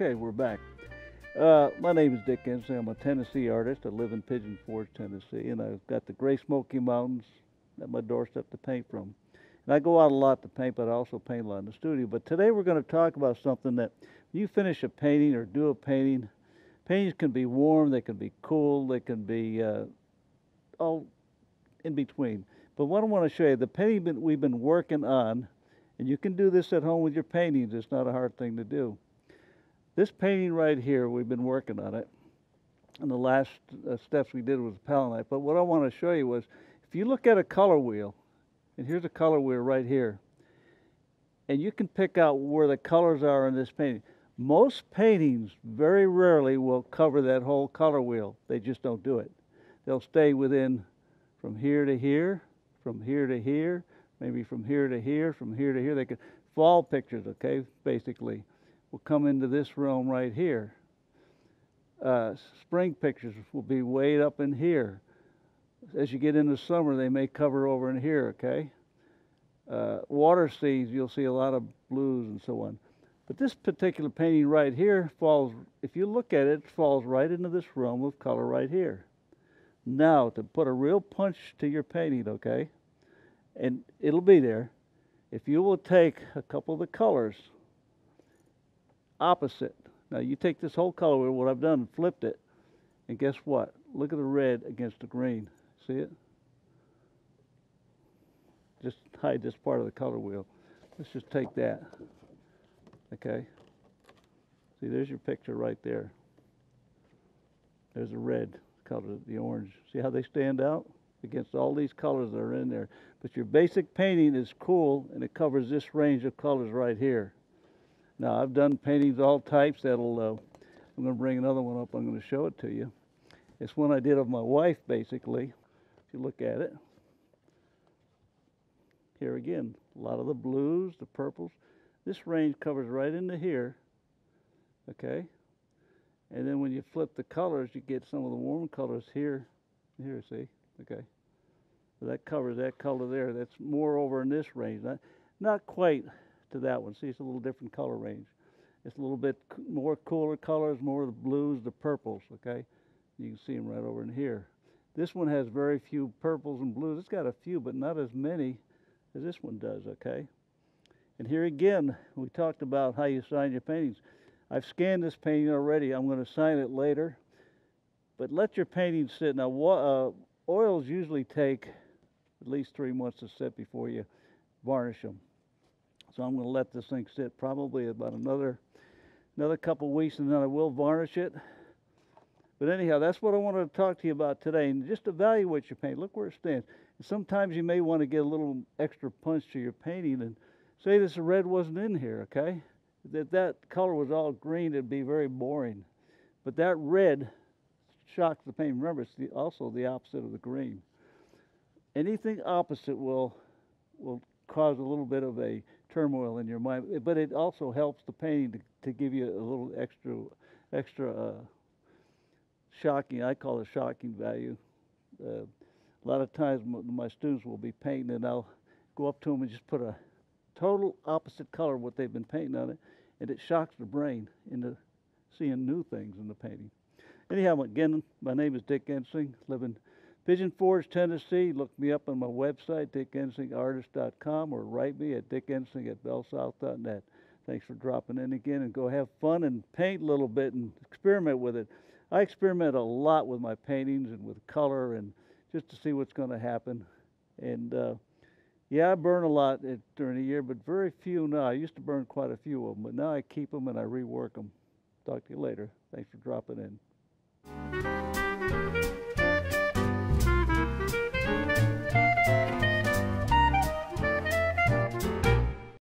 Okay, we're back. Uh, my name is Dick Ensing. I'm a Tennessee artist. I live in Pigeon Forge, Tennessee, and I've got the Great Smoky Mountains at my doorstep to paint from. And I go out a lot to paint, but I also paint a lot in the studio. But today we're going to talk about something that you finish a painting or do a painting. Paintings can be warm, they can be cool, they can be uh, all in between. But what I want to show you, the painting we've been working on, and you can do this at home with your paintings. It's not a hard thing to do. This painting right here, we've been working on it. And the last uh, steps we did was palette knife. But what I want to show you was, if you look at a color wheel, and here's a color wheel right here, and you can pick out where the colors are in this painting. Most paintings very rarely will cover that whole color wheel. They just don't do it. They'll stay within from here to here, from here to here, maybe from here to here, from here to here. They could fall pictures, okay, basically will come into this realm right here. Uh, spring pictures will be way up in here. As you get into summer, they may cover over in here, okay? Uh, water seas, you'll see a lot of blues and so on. But this particular painting right here falls, if you look at it, it falls right into this realm of color right here. Now, to put a real punch to your painting, okay, and it'll be there, if you will take a couple of the colors opposite. Now you take this whole color, wheel, what I've done, flipped it, and guess what? Look at the red against the green. See it? Just hide this part of the color wheel. Let's just take that. Okay? See, there's your picture right there. There's the red color, the orange. See how they stand out against all these colors that are in there. But your basic painting is cool, and it covers this range of colors right here. Now I've done paintings all types that'll, uh, I'm going to bring another one up, I'm going to show it to you. It's one I did of my wife basically, if you look at it. Here again, a lot of the blues, the purples. This range covers right into here, okay? And then when you flip the colors, you get some of the warm colors here, here, see, okay? So that covers that color there. That's more over in this range. Not, not quite to that one. See, it's a little different color range. It's a little bit more cooler colors, more of the blues, the purples, okay? You can see them right over in here. This one has very few purples and blues. It's got a few, but not as many as this one does, okay? And here again, we talked about how you sign your paintings. I've scanned this painting already. I'm going to sign it later. But let your paintings sit. Now, uh, oils usually take at least three months to sit before you varnish them. So I'm going to let this thing sit probably about another another couple weeks and then I will varnish it. But anyhow, that's what I wanted to talk to you about today. And just evaluate your paint. Look where it stands. And sometimes you may want to get a little extra punch to your painting and say this red wasn't in here, okay? That that color was all green, it'd be very boring. But that red shocks the paint. Remember, it's the, also the opposite of the green. Anything opposite will will cause a little bit of a turmoil in your mind. But it also helps the painting to, to give you a little extra, extra uh, shocking. I call it shocking value. Uh, a lot of times my students will be painting, and I'll go up to them and just put a total opposite color what they've been painting on it, and it shocks the brain into seeing new things in the painting. Anyhow, again, my name is Dick Ensing, living Pigeon Forge, Tennessee. Look me up on my website, dickensingartist.com, or write me at dickensing at bellsouth.net. Thanks for dropping in again, and go have fun and paint a little bit and experiment with it. I experiment a lot with my paintings and with color and just to see what's going to happen. And uh, yeah, I burn a lot during the year, but very few now. I used to burn quite a few of them, but now I keep them and I rework them. Talk to you later. Thanks for dropping in.